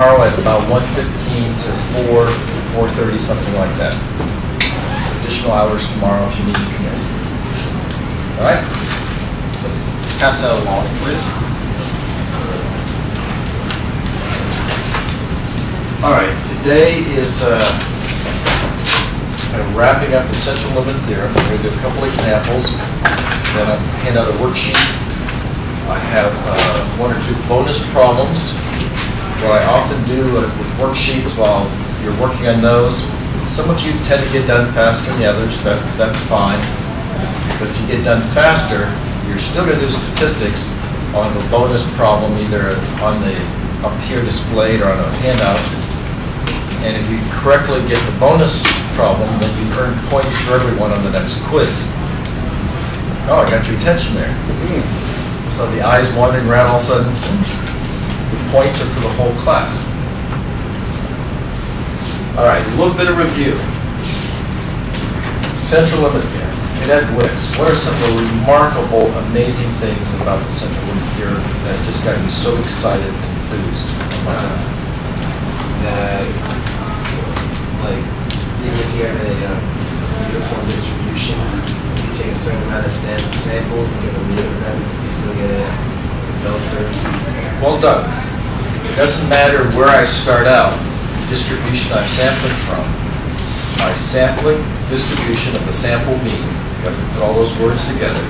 tomorrow at about 1:15 to 4, 4:30, something like that. Additional hours tomorrow if you need to in. All right? So Pass that along, please. All right, today is uh, kind of wrapping up the central limit theorem. I'm going to do a couple examples, then I'll hand out a worksheet. I have uh, one or two bonus problems. What I often do with worksheets while you're working on those, some of you tend to get done faster than the others, that's, that's fine. But if you get done faster, you're still going to do statistics on the bonus problem, either on the up here displayed or on a handout. And if you correctly get the bonus problem, then you earn points for everyone on the next quiz. Oh, I got your attention there. Hmm. So the eyes wandering around all of a sudden, the points are for the whole class. All right, a little bit of review. Central limit theorem. Ed Wicks, what are some of the remarkable, amazing things about the central limit theorem that just got you so excited and enthused? it? that, like, even if you have a uh, uniform distribution, you take a certain amount of samples and get a mean of them, you still get a Well done. It doesn't matter where I start out, the distribution I'm sampling from. My sampling distribution of the sample means, you have to put all those words together,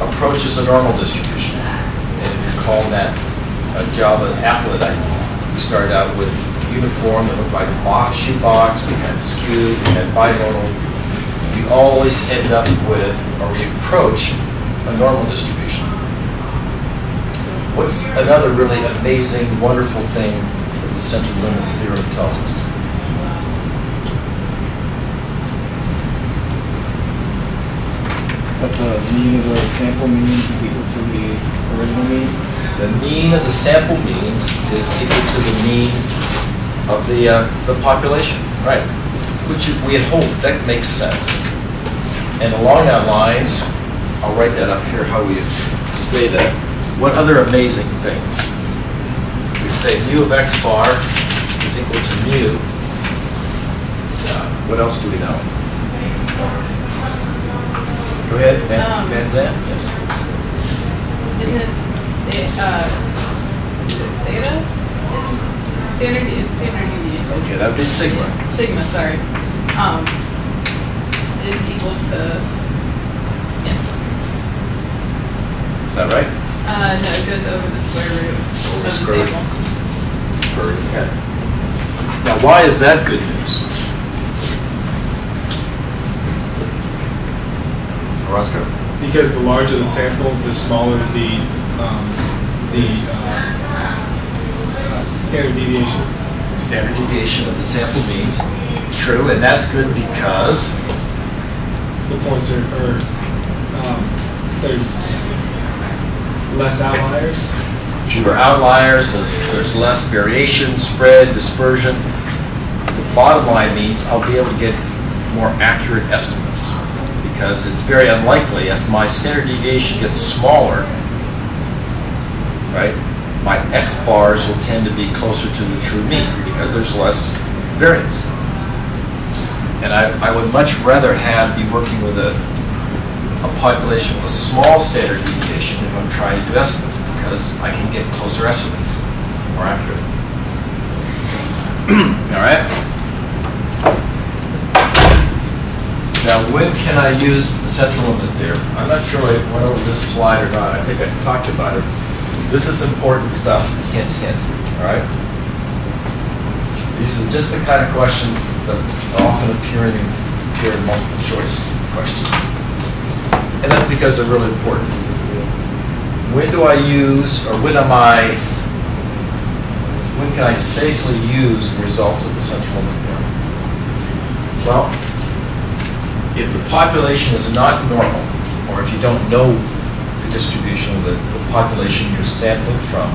approaches a normal distribution. And if you're calling that a Java applet ID, we started out with uniform that looked like a box, shoebox, we had skewed, we had bimodal. We always end up with, or we approach, a normal distribution. What's another really amazing, wonderful thing that the central limit theorem tells us? But the mean of the sample means is equal to the original mean. The mean of the sample means is equal to the mean of the, uh, the population, right? Which we had hoped, that makes sense. And along that lines, I'll write that up here, how we say that. What other amazing thing? We say mu of x bar is equal to mu. Uh, What else do we know? Go ahead, Van Um, Van Zandt, yes. Isn't it, uh, theta is standard, is standard deviation? Okay, that would be sigma. Sigma, sorry. Um, is equal to, yes. Is that right? Uh, no, it goes over the square root of the square root. sample. Okay. Now, why is that good news? Roscoe? Because the larger the sample, the smaller the, um, the, uh, uh, standard deviation. Standard deviation of the sample means true, and that's good because, The points are, are, um, there's less outliers. fewer outliers, there's, there's less variation, spread, dispersion. The bottom line means I'll be able to get more accurate estimates because it's very unlikely as my standard deviation gets smaller, right? My X bars will tend to be closer to the true mean because there's less variance. And I, I would much rather have, be working with a, a population with a small standard deviation if I'm trying to do estimates, because I can get closer estimates, more accurate. All right? Now, when can I use the central limit theorem? I'm not sure I went over this slide or not, I think I talked about it. This is important stuff, hint, hint, all right? These are just the kind of questions that often appear in, appear in multiple choice questions. And that's because they're really important. When do I use, or when am I, when can I safely use the results of the central limit theorem? Well, if the population is not normal, or if you don't know the distribution of the, the population you're sampling from,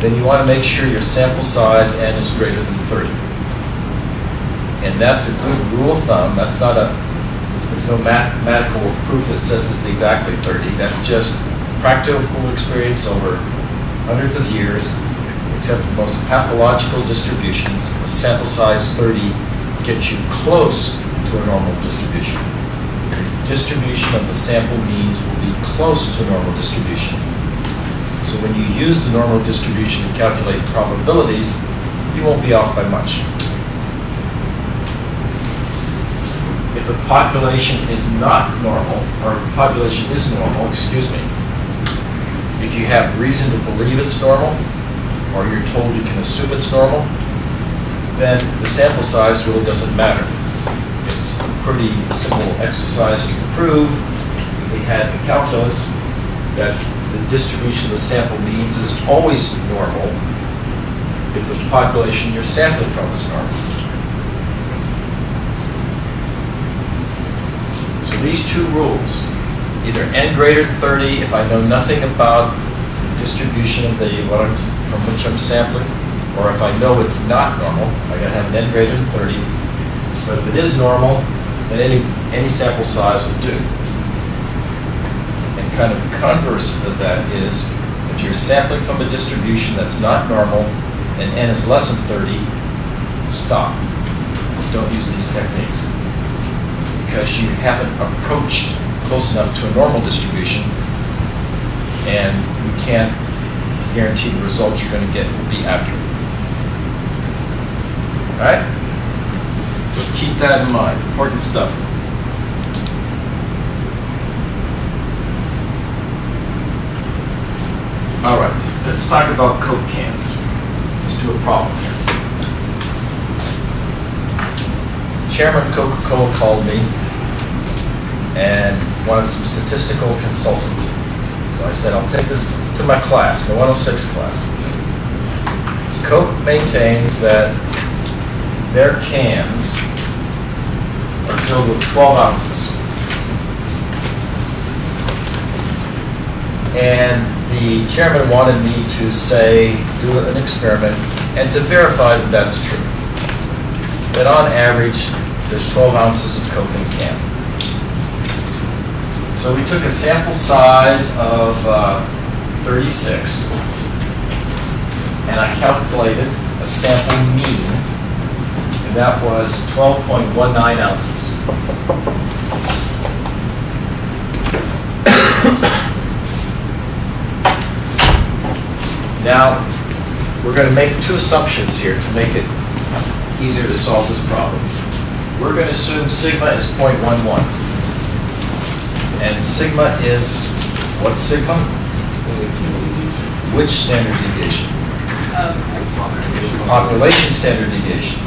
then you want to make sure your sample size n is greater than 30. And that's a good rule of thumb. That's not a, no mathematical proof that says it's exactly 30. That's just practical experience over hundreds of years. except for most pathological distributions, a sample size 30 gets you close to a normal distribution. Your distribution of the sample means will be close to normal distribution. So when you use the normal distribution to calculate probabilities, you won't be off by much. The population is not normal, or if the population is normal, excuse me, if you have reason to believe it's normal, or you're told you can assume it's normal, then the sample size really doesn't matter. It's a pretty simple exercise to prove. If we had the calculus that the distribution of the sample means is always normal if the population you're sampling from is normal. So these two rules, either n greater than 30 if I know nothing about distribution of the, what I'm, from which I'm sampling, or if I know it's not normal, I gotta have an n greater than 30. But if it is normal, then any, any sample size will do. And kind of converse of that is, if you're sampling from a distribution that's not normal, and n is less than 30, stop. Don't use these techniques. Because you haven't approached close enough to a normal distribution, and we can't guarantee the results you're gonna get will be accurate. All right? So keep that in mind, important stuff. All right, let's talk about Coke cans. Let's do a problem here. Chairman of Coca-Cola called me and wanted some statistical consultancy. So I said, I'll take this to my class, my 106 class. Coke maintains that their cans are filled with 12 ounces. And the chairman wanted me to say, do an experiment and to verify that that's true. That on average, there's 12 ounces of Coke in a can. So we took a sample size of uh, 36 and I calculated a sample mean and that was 12.19 ounces. Now, we're going to make two assumptions here to make it easier to solve this problem. We're going to assume sigma is 0.11. And sigma is, what's sigma? Which standard deviation? population standard deviation.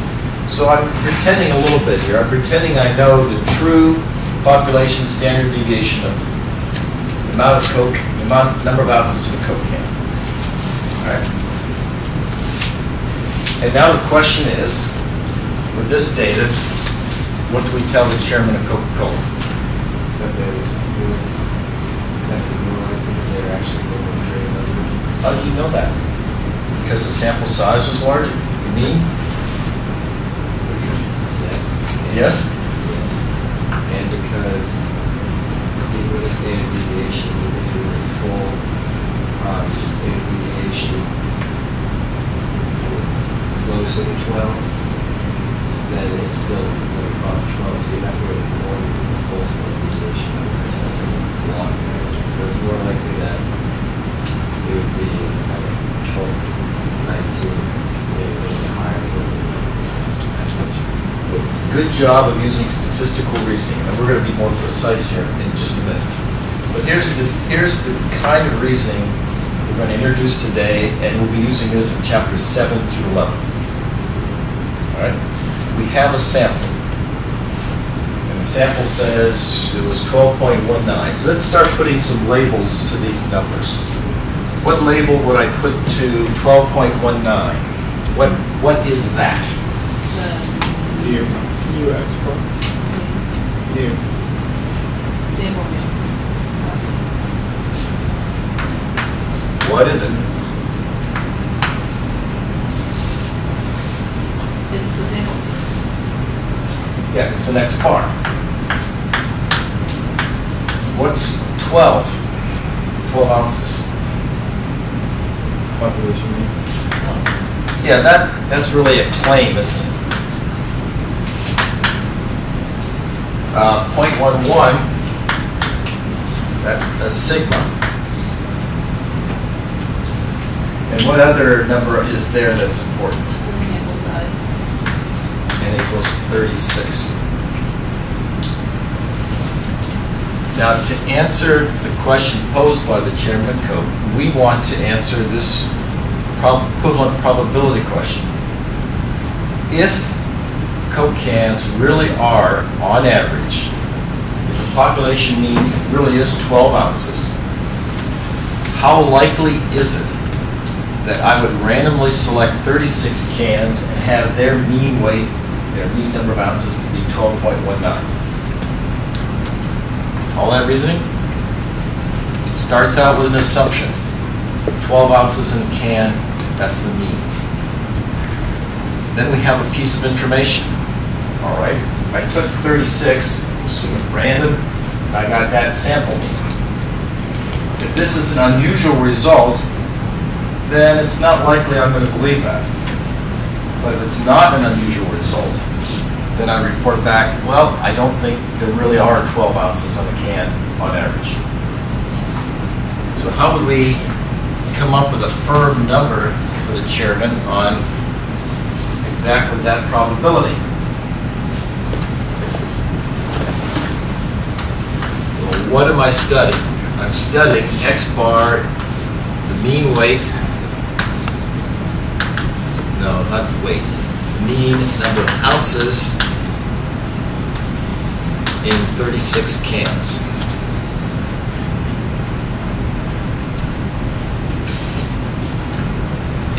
So I'm pretending a little bit here. I'm pretending I know the true population standard deviation of the amount of Coke, the amount, number of ounces in a Coke can. All right. And now the question is, with this data, what do we tell the chairman of Coca-Cola? That they were actually going to How do you know that? Because the sample size was larger? You mean? Yes. Yes? Yes. And because even with a standard deviation, if it was a full um, standard deviation, closer to 12, said, it's still above 12, so you have to wait for more than the full scope deviation numbers. That's a long variance. So it's more likely that it would be like 12, 19, maybe a little higher than Good job of using statistical reasoning, and we're going to be more precise here in just a minute. But here's the, here's the kind of reasoning we're going to introduce today, and we'll be using this in chapters 7 through 11. All right? We have a sample. And the sample says it was 12.19. So let's start putting some labels to these numbers. What label would I put to 12.19? What, what is that? The U. U export. U. sample. What is it? It's the sample mean. Yeah, it's the x bar. What's 12? 12 ounces. Population mean. Yeah, that, that's really a claim, isn't it? Uh, point one one, that's a sigma. And what other number is there that's important? The sample size. N equals thirty-six. Now, to answer the question posed by the Chairman Coe, we want to answer this prob- equivalent probability question. If Coke cans really are, on average, if the population mean really is 12 ounces, how likely is it that I would randomly select 36 cans and have their mean weight, their mean number of ounces to be 12.19? Follow that reasoning? It starts out with an assumption. 12 ounces in a can, that's the mean. Then we have a piece of information. All right, I took 36, assume it random, I got that sample mean. If this is an unusual result, then it's not likely I'm going to believe that. But if it's not an unusual result, then I report back, well, I don't think there really are 12 ounces on a can on average. So how would we come up with a firm number for the chairman on exactly that probability? Well, what am I studying? I'm studying X bar, the mean weight, no, not weight, mean number of ounces in 36 cans.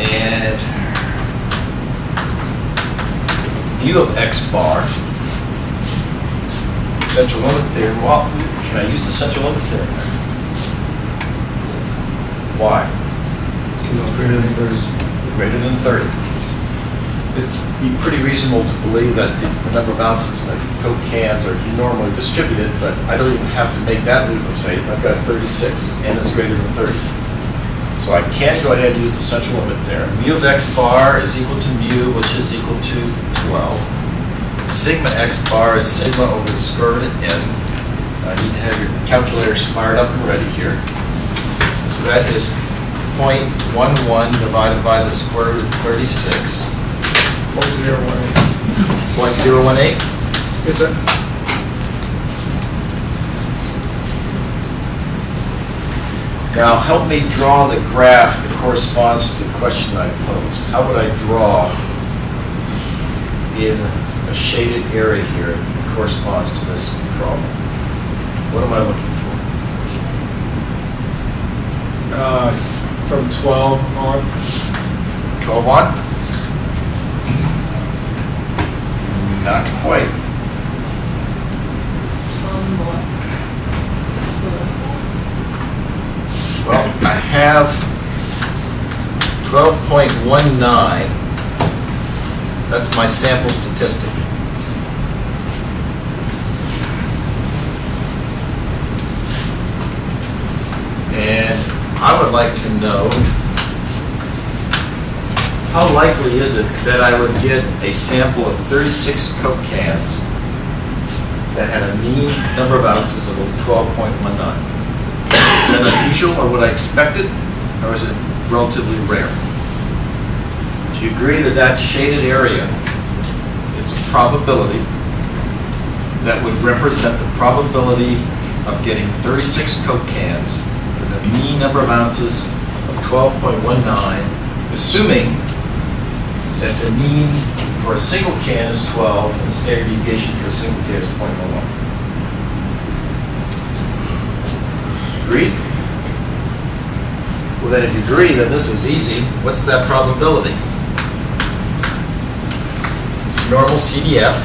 And mu of X bar, central limit theorem, well, can I use the central limit theorem? Why? greater than thirty. greater than 30. It'd be pretty reasonable to believe that the the number of ounces in the Coke cans are normally distributed, but I don't even have to make that leap of faith. I've got 36, and it's greater than 30. So I can go ahead and use the central limit theorem. Mu of x bar is equal to mu, which is equal to 12. Sigma x bar is sigma over the square root of n. I need to have your calculators fired up and ready here. So that is 0.11 divided by the square root of 36. Point zero one eight. 0.018? Is it? Now, help me draw the graph that corresponds to the question I posed. How would I draw in a shaded area here that corresponds to this problem? What am I looking for? Uh, from twelve on. 12 on? Not quite. Well, I have 12.19. That's my sample statistic. And I would like to know, how likely is it that I would get a sample of 36 Coke cans that had a mean number of ounces of 12.19? Is that unusual, or would I expect it, or is it relatively rare? Do you agree that that shaded area is a probability that would represent the probability of getting 36 Coke cans with a mean number of ounces of 12.19, assuming that the mean for a single can is 12 and the standard deviation for a single can is 0.11? Agreed? Well, then if you agree that this is easy, what's that probability? It's normal CDF,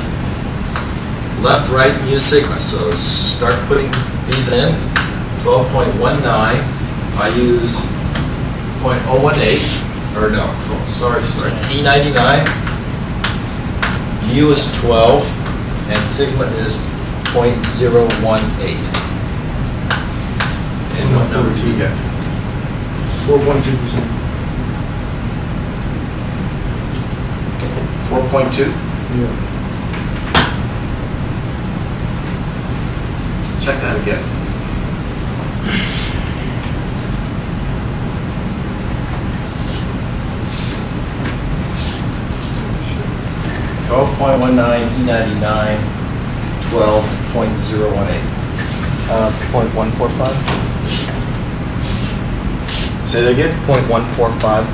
left, right, mu sigma. So start putting these in. 12.19, I use 0.018, or no, oh, sorry, sorry, E99. Mu is 12, and sigma is 0.018. And what number do you get? Four point two percent. Four point two? Yeah. Check that again. 12.19, E99, 12.018. Uh, point one four five. Say that again? Point one four five.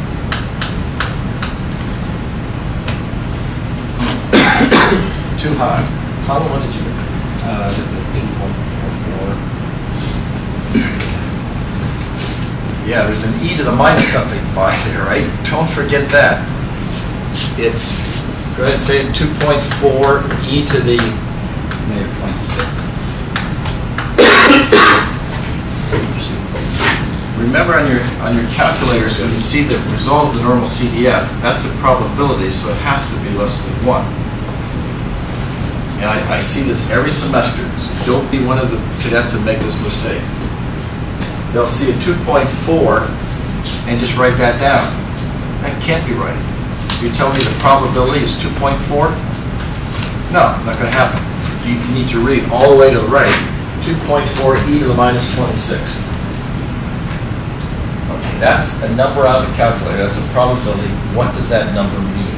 Too high. How what did you get? Uh, two point four four. Yeah, there's an e to the minus something by there, right? Don't forget that. It's go ahead, and say it, 2.4 e to the, negative twenty-six. remember on your, on your calculators, when you see the result of the normal CDF, that's a probability, so it has to be less than 1. And I, I see this every semester, so don't be one of the cadets that make this mistake. They'll see a 2.4 and just write that down. That can't be right. You tell me the probability is 2.4? No, not gonna happen. You need to read all the way to the right. 2.4 e to the minus 26. Okay, that's a number out of the calculator, that's a probability. What does that number mean?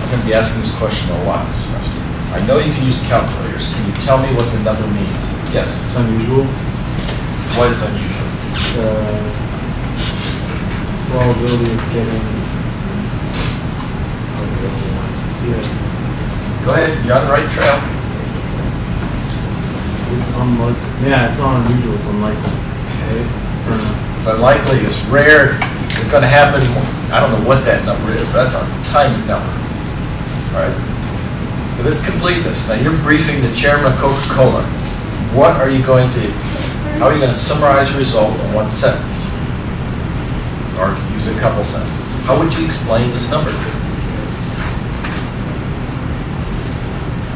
I'm gonna be asking this question a lot this semester. I know you can use calculators. Can you tell me what the number means? Yes, It's unusual. what is unusual? Uh, probability of getting. Yeah. Go ahead, you're on the right trail. It's unlikely. Yeah, it's not unusual. It's unlikely. It's, it's unlikely, it's rare, it's gonna happen, I don't know what that number is, but that's a tiny number. All right? But let's complete this. Now, you're briefing the chairman of Coca-Cola. What are you going to, how are you gonna summarize your result in one sentence? Use a couple sentences. How would you explain this number?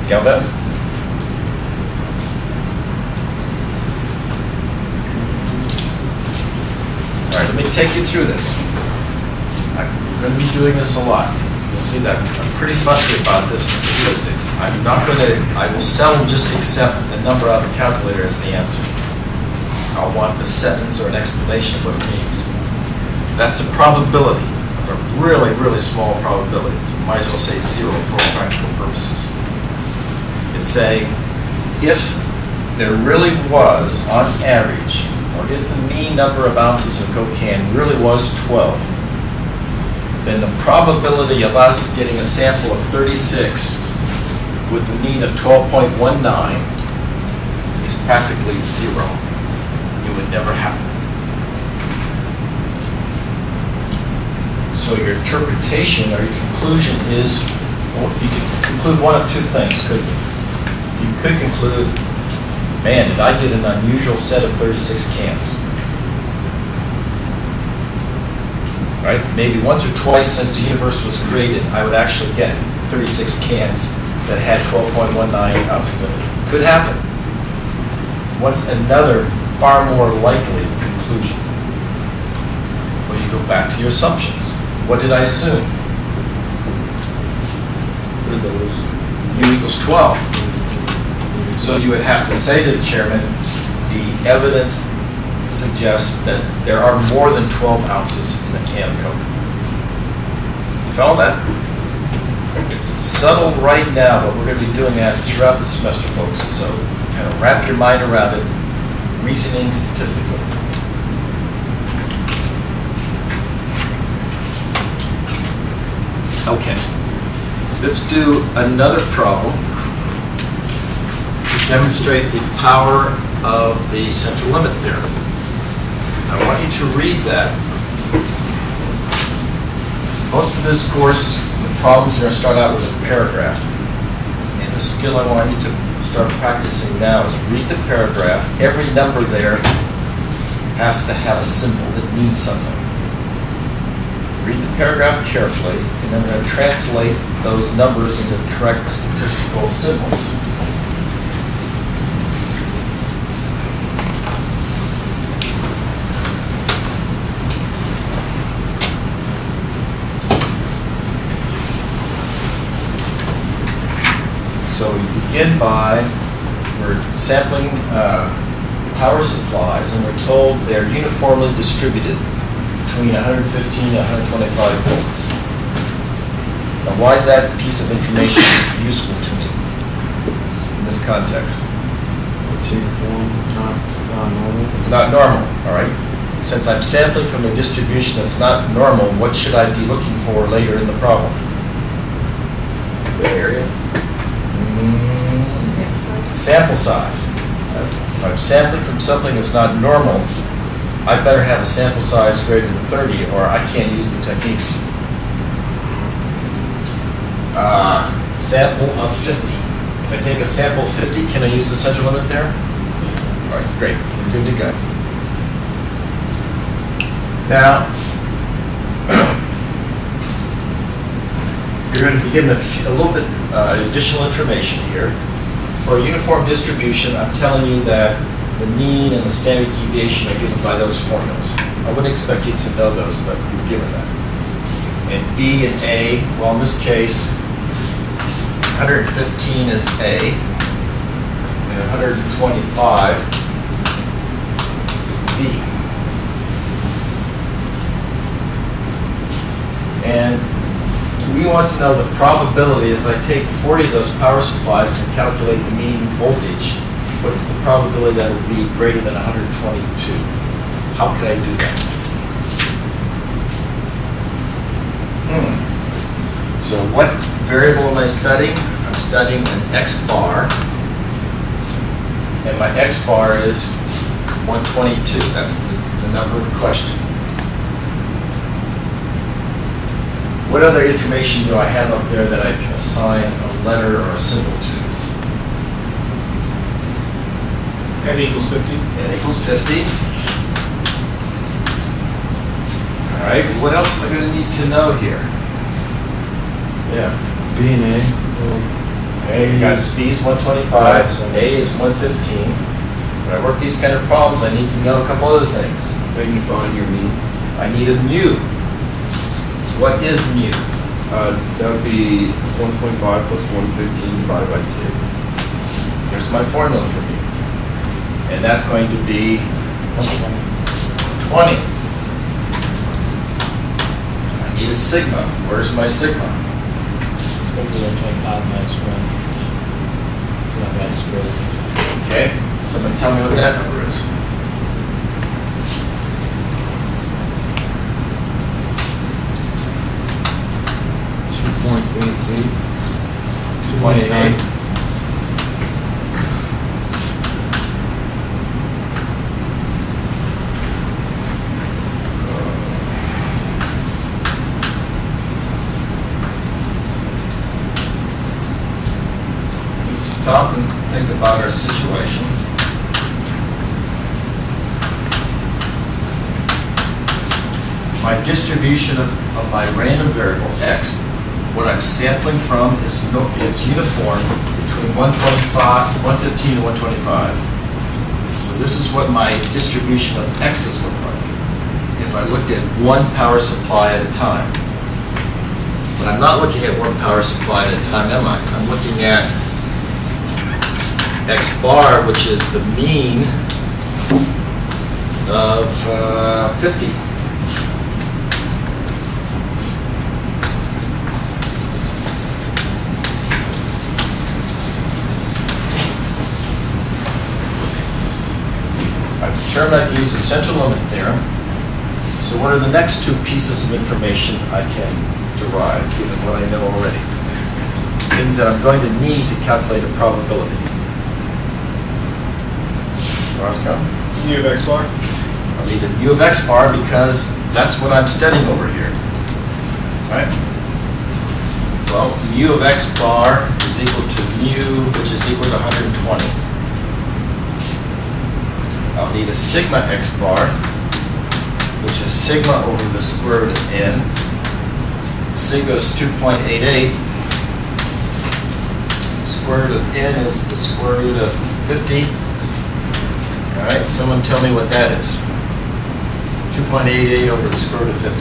Galvez? All right, let me take you through this. I'm going to be doing this a lot. You'll see that I'm pretty fussy about this statistics. I'm not going to, I will seldom just accept the number out of the calculator as the answer. I'll want a sentence or an explanation of what it means. That's a probability. It's a really, really small probability. You might as well say zero for practical purposes. It's saying if there really was, on average, or if the mean number of ounces of cocaine really was 12, then the probability of us getting a sample of 36 with a mean of 12.19 is practically zero. It would never happen. So your interpretation or your conclusion is, you could conclude one of two things, couldn't you? You could conclude, man, did I get an unusual set of 36 cans? Right? Maybe once or twice since the universe was created, I would actually get 36 cans that had 12.19 ounces in it. Could happen. What's another far more likely conclusion? Well, you go back to your assumptions. What did I assume? What are those? U equals 12. So you would have to say to the chairman, the evidence suggests that there are more than 12 ounces in the can of Coke. You follow that? It's subtle right now, but we're going to be doing that throughout the semester, folks. So kind of wrap your mind around it, reasoning statistically. Okay. Let's do another problem to demonstrate the power of the central limit theorem. I want you to read that. Most of this course, the problems are going to start out with a paragraph. And the skill I want you to start practicing now is read the paragraph. Every number there has to have a symbol that means something read the paragraph carefully, and then we're going to translate those numbers into the correct statistical symbols. So we begin by, we're sampling uh, power supplies, and we're told they're uniformly distributed between 115 and 125 volts. Now, why is that piece of information useful to me in this context? It's not, normal. It's not normal, all right? Since I'm sampling from a distribution that's not normal, what should I be looking for later in the problem? The area. Mm, Sample size? Sample size. If I'm sampling from something that's not normal, I better have a sample size greater than 30 or I can't use the techniques. Uh, Sample of 50. If I take a sample of 50, can I use the central limit theorem? All right, great, we're good to go. Now, you're going to be given a little bit uh, additional information here. For a uniform distribution, I'm telling you that the mean and the standard deviation are given by those formulas. I wouldn't expect you to know those, but you're given that. And B and A, well, in this case, 115 is A, and 125 is B. And we want to know the probability, if I take 40 of those power supplies and calculate the mean voltage, what's the probability that it will be greater than 122? How could I do that? Hmm. So what variable am I studying? I'm studying an x bar. And my x bar is 122. That's the, the number in question. What other information do I have up there that I can assign a letter or a symbol to? N equals 50. N equals 50. All right, what else am I going to need to know here? Yeah. B and A. A, Okay, you got B is 125, so A is 115. When I work these kind of problems, I need to know a couple other things. Where you find your mean? I need a mu. What is mu? Uh, that would be 125 plus 115 divided by 2. Here's my formula for mu. And that's going to be 20. I need a sigma. Where's my sigma? It's going to be one twenty-five minus one fifteen. Not bad, square. Okay, someone tell me what that number is. Two point eight eight. 2.88. Let's stop and think about our situation. My distribution of, of my random variable x, what I'm sampling from is no, is uniform between 125, 115 and 125. So this is what my distribution of x's look like if I looked at one power supply at a time. But I'm not looking at one power supply at a time, am I? I'm looking at x bar, which is the mean of uh, 50. I've determined I can use the central limit theorem. So what are the next two pieces of information I can derive, given what I know already? Things that I'm going to need to calculate a probability. Roscoe? U of x bar. I need a mu of x bar because that's what I'm studying over here. Right? Well, mu of x bar is equal to mu, which is equal to 120. I'll need a sigma x bar, which is sigma over the square root of n. Sigma is 2.88. Square root of n is the square root of 50. All right, someone tell me what that is. 2.88 over the square root of 50.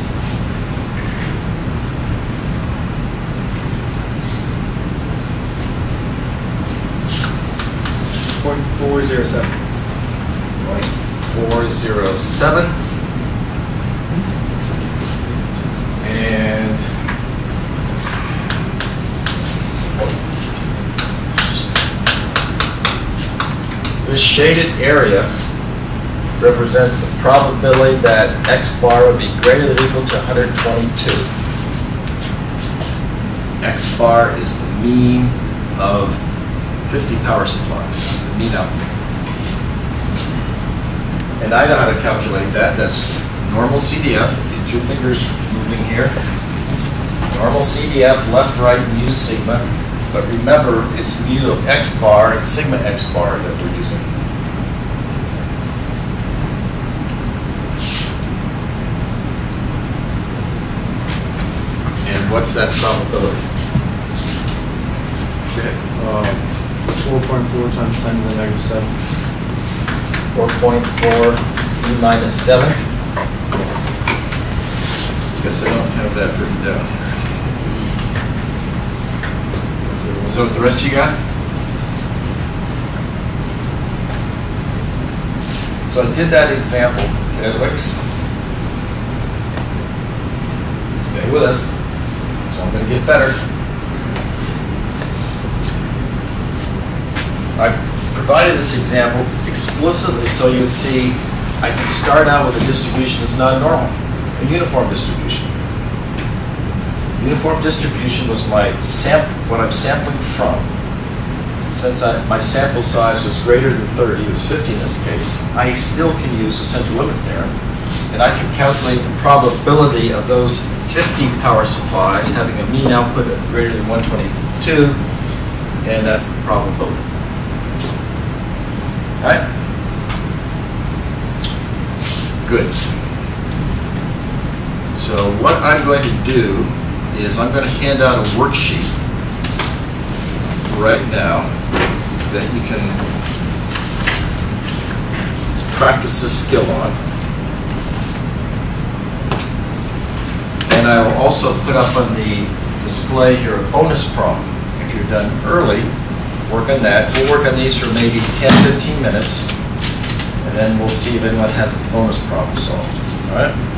Point four zero seven. Point four zero seven. This shaded area represents the probability that X bar would be greater than or equal to 122. X bar is the mean of 50 power supplies, the mean output. And I know how to calculate that. That's normal CDF. Get your fingers moving here. Normal CDF, left, right, mu sigma. But remember, it's mu of x bar and sigma x bar that we're using. And what's that probability? Okay. Uh, four point four times ten to the negative seven. 4.4 e minus 7. Guess I don't have that written down here. So the rest of you got? So I did that example, Kedwix. Stay with us. So I'm gonna get better. I provided this example explicitly so you'd see I can start out with a distribution that's not normal, a uniform distribution. Uniform distribution was my sample, what I'm sampling from. Since I, my sample size was greater than 30, it was 50 in this case, I still can use the central limit theorem, and I can calculate the probability of those 50 power supplies having a mean output of greater than 122, and that's the probability. All right? Good. So what I'm going to do is I'm going to hand out a worksheet right now that you can practice this skill on. And I will also put up on the display here a bonus problem. If you're done early, work on that. We'll work on these for maybe 10, 15 minutes, and then we'll see if anyone has the bonus problem solved. All right?